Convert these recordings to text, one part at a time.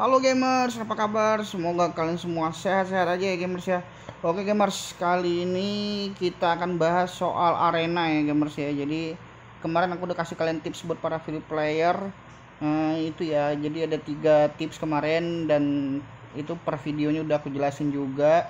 Halo gamers, apa kabar? Semoga kalian semua sehat-sehat aja ya gamers ya. Oke gamers, kali ini kita akan bahas soal arena ya gamers ya. Jadi kemarin aku udah kasih kalian tips buat para free player. Nah, itu ya. Jadi ada tiga tips kemarin dan itu per videonya udah aku jelasin juga.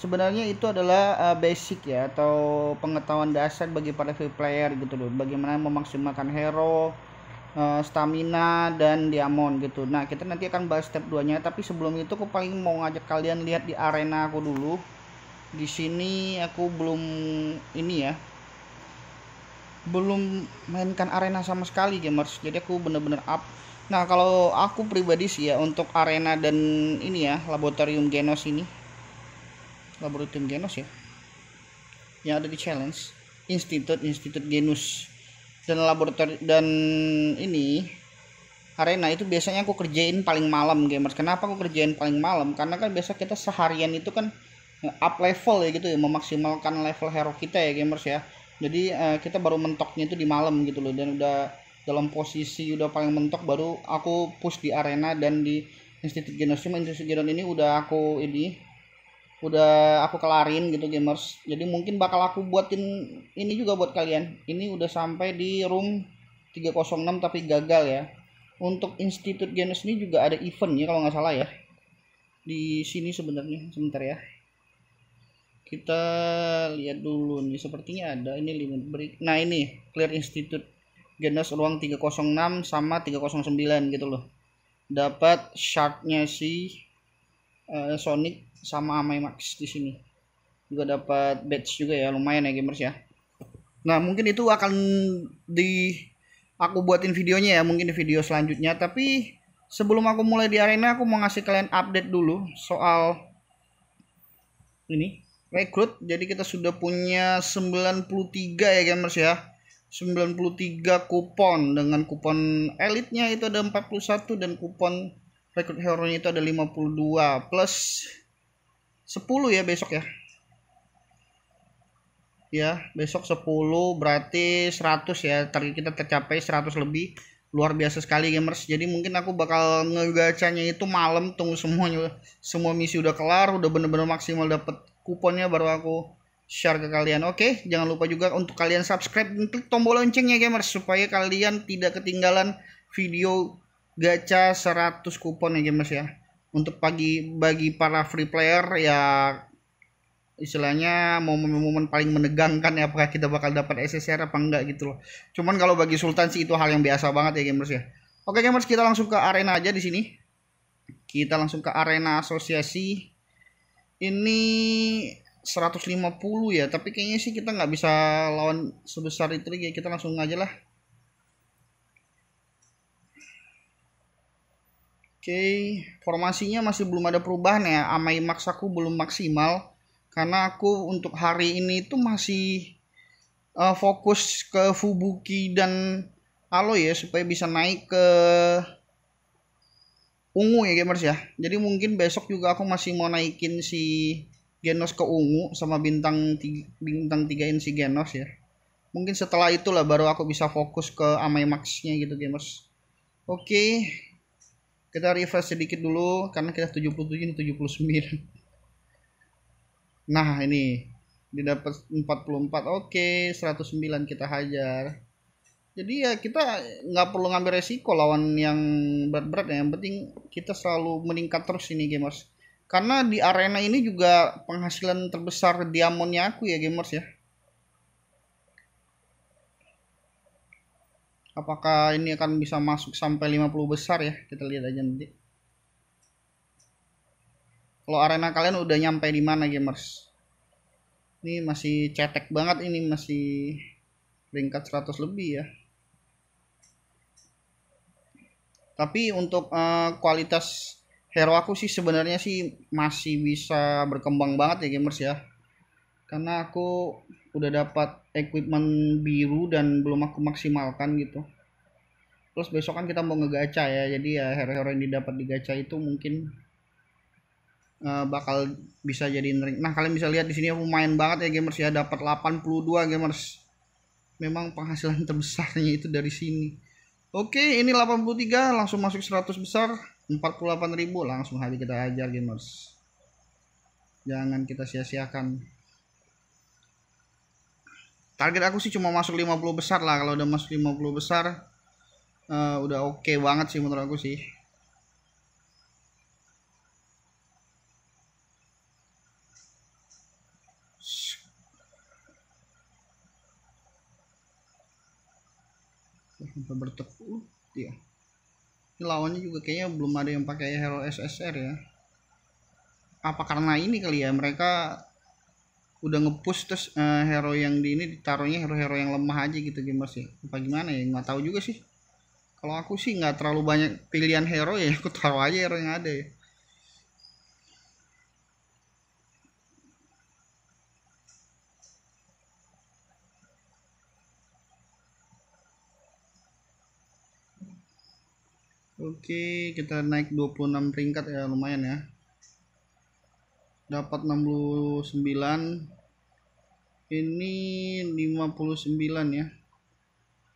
Sebenarnya itu adalah uh, basic ya atau pengetahuan dasar bagi para free player gitu loh. Bagaimana memaksimalkan hero, uh, stamina dan diamond gitu. Nah kita nanti akan bahas step 2 nya tapi sebelum itu aku paling mau ngajak kalian lihat di arena aku dulu. Di sini aku belum ini ya belum mainkan arena sama sekali gamers. Jadi aku bener-bener up. Nah kalau aku pribadi sih ya untuk arena dan ini ya laboratorium genos ini. Laboratorium genos ya? Yang ada di challenge. Institut institut genus dan laboratorium dan ini arena itu biasanya aku kerjain paling malam gamers. Kenapa aku kerjain paling malam? Karena kan biasa kita seharian itu kan up level ya gitu ya memaksimalkan level hero kita ya gamers ya. Jadi uh, kita baru mentoknya itu di malam gitu loh dan udah dalam posisi udah paling mentok baru aku push di arena dan di Institut Genosim Institut Genon ini udah aku ini udah aku kelarin gitu gamers. Jadi mungkin bakal aku buatin ini juga buat kalian. Ini udah sampai di room 306 tapi gagal ya. Untuk Institut Genus ini juga ada event ya kalau nggak salah ya. Di sini sebenarnya sebentar ya. Kita lihat dulu nih sepertinya ada ini limit break nah ini clear Institut Genus ruang 306 sama 309 gitu loh. Dapat shardnya si uh, Sonic sama Amai Max di sini. Juga dapat badge juga ya lumayan ya gamers ya. Nah mungkin itu akan di aku buatin videonya ya mungkin di video selanjutnya. Tapi sebelum aku mulai di arena aku mau ngasih kalian update dulu soal ini rekrut. Jadi kita sudah punya 93 ya gamers ya. 93 kupon. Dengan kupon elitnya itu ada 41 dan kupon rekrut hero itu ada 52 plus 10 ya besok ya? Ya besok 10 berarti 100 ya. Kita tercapai 100 lebih. Luar biasa sekali gamers. Jadi mungkin aku bakal ngegacanya itu malam tunggu semuanya semua misi udah kelar udah bener-bener maksimal dapet kuponnya baru aku share ke kalian. Oke jangan lupa juga untuk kalian subscribe klik tombol loncengnya gamers supaya kalian tidak ketinggalan video gacha 100 kupon ya gamers ya untuk pagi bagi para free player ya istilahnya momen-momen paling menegangkan ya apakah kita bakal dapat SSR apa enggak gitu loh. Cuman kalau bagi Sultan sih itu hal yang biasa banget ya gamers ya. Oke gamers kita langsung ke arena aja di sini. Kita langsung ke arena asosiasi. Ini 150 ya, tapi kayaknya sih kita nggak bisa lawan sebesar itu lagi. Kita langsung aja lah. Oke, formasinya masih belum ada perubahan ya. Amai Max aku belum maksimal karena aku untuk hari ini itu masih uh, fokus ke Fubuki dan Alo ya supaya bisa naik ke ungu ya gamers ya. Jadi mungkin besok juga aku masih mau naikin si Genos ke ungu sama bintang tiga, bintang tigain si Genos ya. Mungkin setelah itulah baru aku bisa fokus ke Amai Max-nya gitu gamers. Oke, kita refresh sedikit dulu karena kita 77 ini 79 nah ini. Didapat 44 oke 109 kita hajar. Jadi ya kita nggak perlu ngambil resiko lawan yang berat-berat ya. Yang penting kita selalu meningkat terus ini gamers. Karena di arena ini juga penghasilan terbesar diamondnya aku ya gamers ya apakah ini akan bisa masuk sampai 50 besar ya? Kita lihat aja nanti. Kalau arena kalian udah nyampe di mana gamers? Ini masih cetek banget ini masih peringkat 100 lebih ya. Tapi untuk uh, kualitas hero aku sih sebenarnya sih masih bisa berkembang banget ya gamers ya karena aku udah dapat equipment biru dan belum aku maksimalkan gitu. Terus besok kan kita mau ngegacha ya jadi ya hero-hero yang didapat di gacha itu mungkin uh, bakal bisa jadi ring nah kalian bisa lihat di sini aku main banget ya gamers ya. Dapat 82 gamers. Memang penghasilan terbesarnya itu dari sini. Oke, ini 83 langsung masuk 100 besar, 48.000 langsung hari kita ajar gamers. Jangan kita sia-siakan. Target aku sih cuma masuk 50 besar lah. Kalau udah masuk 50 besar uh, udah oke okay banget sih menurut aku sih. sampai bertepuk ya ini lawannya juga kayaknya belum ada yang pakai hero SSR ya apa karena ini kali ya mereka udah ngepush terus uh, hero yang di ini ditaruhnya hero-hero yang lemah aja gitu gamers ya apa gimana ya nggak tahu juga sih kalau aku sih nggak terlalu banyak pilihan hero ya aku taruh aja hero yang ada ya Oke, kita naik 26 peringkat ya, lumayan ya. Dapat 69. Ini 59 ya.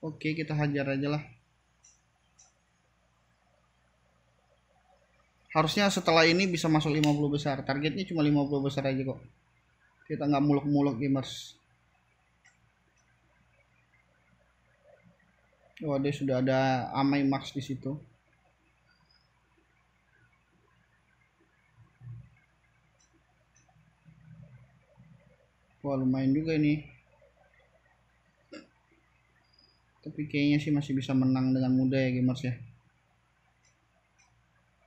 Oke, kita hajar aja lah. Harusnya setelah ini bisa masuk 50 besar. Targetnya cuma 50 besar aja kok. Kita nggak muluk-muluk gamers. Oh, dia sudah ada Amai Max di situ. Wah lumayan juga ini. Tapi kayaknya sih masih bisa menang dengan mudah ya gamers ya.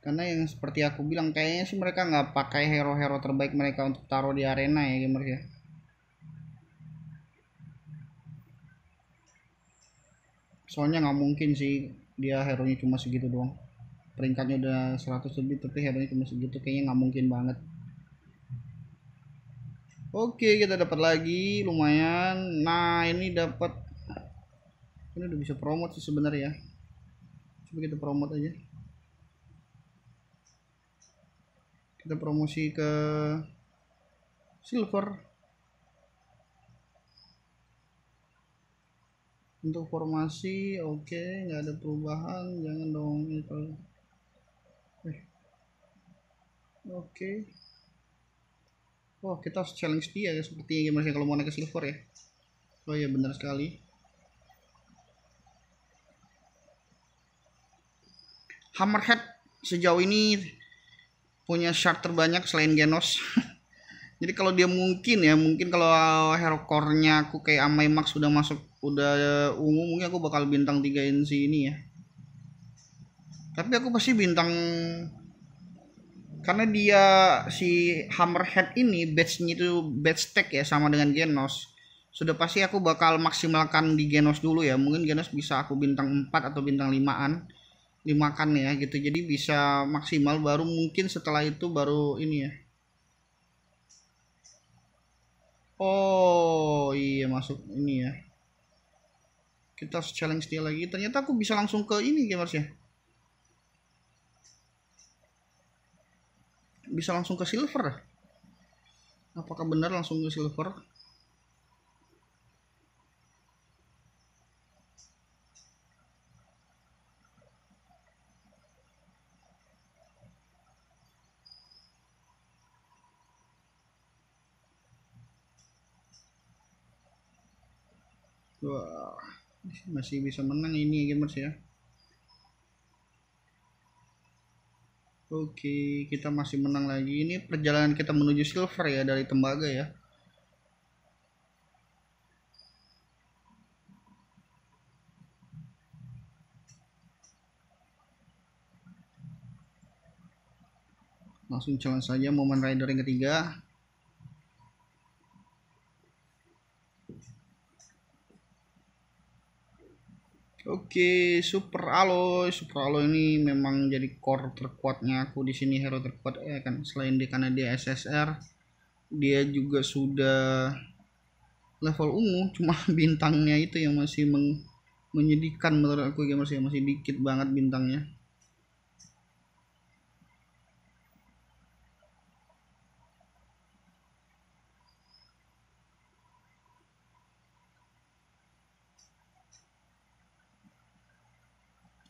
Karena yang seperti aku bilang kayaknya sih mereka nggak pakai hero-hero terbaik mereka untuk taruh di arena ya gamers ya. Soalnya nggak mungkin sih dia hero nya cuma segitu doang. Peringkatnya udah 100 lebih tapi hero nya cuma segitu. Kayaknya nggak mungkin banget Oke, kita dapat lagi lumayan. Nah, ini dapat ini udah bisa promote sih sebenarnya ya. Coba kita promote aja. Kita promosi ke silver. Untuk formasi oke, okay, nggak ada perubahan, jangan dong itu. Eh. Oke. Okay. Oh, kita harus challenge dia ya seperti gimana kalau mau naik ke silver ya. Oh iya benar sekali. Hammerhead sejauh ini punya shard terbanyak selain Genos. Jadi kalau dia mungkin ya, mungkin kalau hero core-nya aku kayak Amai Max sudah masuk udah ungu mungkin aku bakal bintang 3 si ini ya. Tapi aku pasti bintang karena dia si Hammerhead ini badge-nya itu badge tag ya sama dengan Genos. Sudah pasti aku bakal maksimalkan di Genos dulu ya. Mungkin Genos bisa aku bintang 4 atau bintang 5an 5 kan ya gitu. Jadi bisa maksimal baru mungkin setelah itu baru ini ya. Oh iya masuk ini ya. Kita challenge dia lagi. Ternyata aku bisa langsung ke ini gamers ya bisa langsung ke silver apakah benar langsung ke silver Wah, masih bisa menang ini gamers ya. Oke, kita masih menang lagi. Ini perjalanan kita menuju silver ya dari tembaga ya. Langsung challenge saja momen rider yang ketiga. Oke, Super Aloy. Super Aloy ini memang jadi core terkuatnya aku di sini hero terkuat ya kan. Selain di karena dia SSR, dia juga sudah level ungu, cuma bintangnya itu yang masih meng menyedihkan menurut aku ya masih masih dikit banget bintangnya.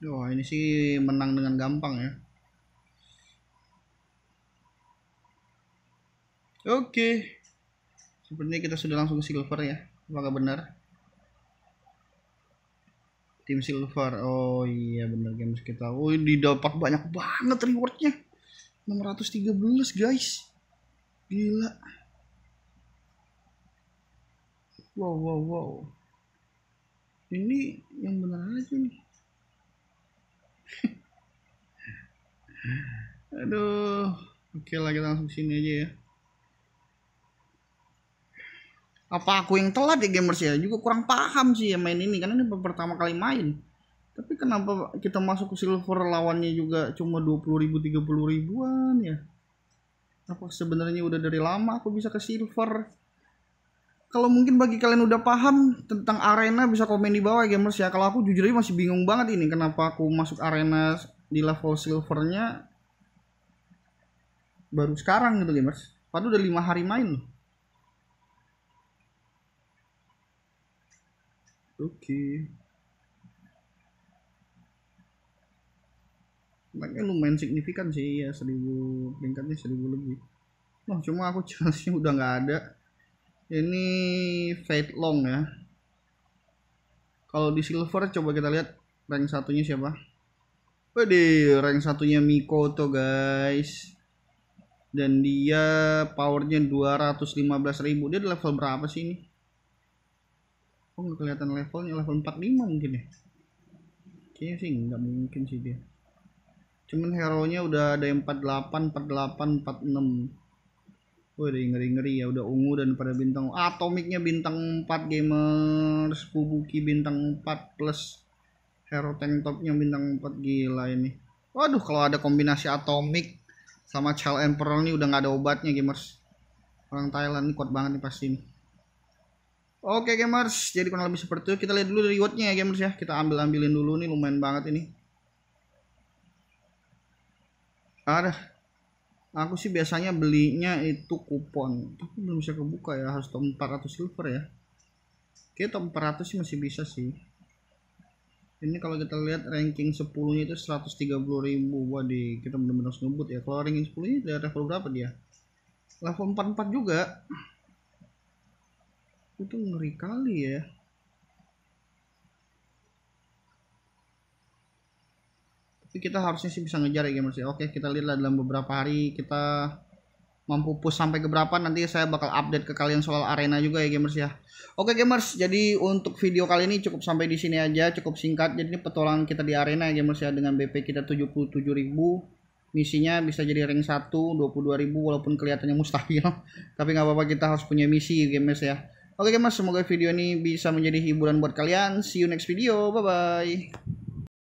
Wah ini sih menang dengan gampang ya. Oke. Sepertinya kita sudah langsung ke silver ya. Apakah benar? Tim silver. Oh iya benar games kita. Oh didapat banyak banget rewardnya. 613 guys. Gila. Wow wow wow. Ini yang benar aja nih. Aduh. Oke lah kita langsung sini aja ya. Apa aku yang telat ya gamers ya? Juga kurang paham sih ya main ini karena ini pertama kali main. Tapi kenapa kita masuk ke silver lawannya juga cuma 20 ribu 30 ribuan ya? Apa sebenarnya udah dari lama aku bisa ke silver? Kalau mungkin bagi kalian udah paham tentang arena bisa komen di bawah ya gamers ya. Kalau aku jujur aja masih bingung banget ini kenapa aku masuk arena di level silvernya baru sekarang gitu gamers padahal udah lima hari main loh Oke. Naiknya lumayan signifikan sih ya seribu peringkatnya seribu lebih. Wah cuma aku chance udah nggak ada. Ini Fate Long ya. Kalau di silver coba kita lihat rank satunya siapa? Waduh, rank satunya Miko tuh guys. Dan dia powernya 215.000. Dia level berapa sih ini? kok nggak kelihatan levelnya? Level 45 mungkin ya? Kayaknya sih nggak mungkin sih dia. Cuman hero nya udah ada yang 48 48 46 Wih, ngeri ngeri ya. Udah ungu dan pada bintang. Atomiknya bintang 4 gamers. Fubuki bintang 4 plus hero tank topnya bintang 4 gila ini waduh kalau ada kombinasi atomik sama Child Emperor ini udah nggak ada obatnya gamers orang Thailand ini kuat banget nih pasti nih Oke gamers, jadi kurang lebih seperti itu. Kita lihat dulu rewardnya ya gamers ya. Kita ambil ambilin dulu nih, lumayan banget ini. Ada. Aku sih biasanya belinya itu kupon, tapi belum bisa kebuka ya. Harus top 400 silver ya. Oke, top 400 sih masih bisa sih. Ini kalau kita lihat ranking 10-nya itu 130.000. Waduh, kita benar-benar ngebut ya. Kalau ranking 10-nya dari level berapa dia? Level 44 juga itu ngeri kali ya tapi kita harusnya sih bisa ngejar ya gamers ya oke kita lihatlah dalam beberapa hari kita mampu push sampai ke berapa nanti saya bakal update ke kalian soal arena juga ya gamers ya. Oke gamers, jadi untuk video kali ini cukup sampai di sini aja, cukup singkat. Jadi ini petualangan kita di arena ya gamers ya dengan BP kita 77.000. Misinya bisa jadi rank 1 22.000 walaupun kelihatannya mustahil. Tapi nggak apa-apa kita harus punya misi gamers ya. Oke mas, semoga video ini bisa menjadi hiburan buat kalian. See you next video. Bye bye.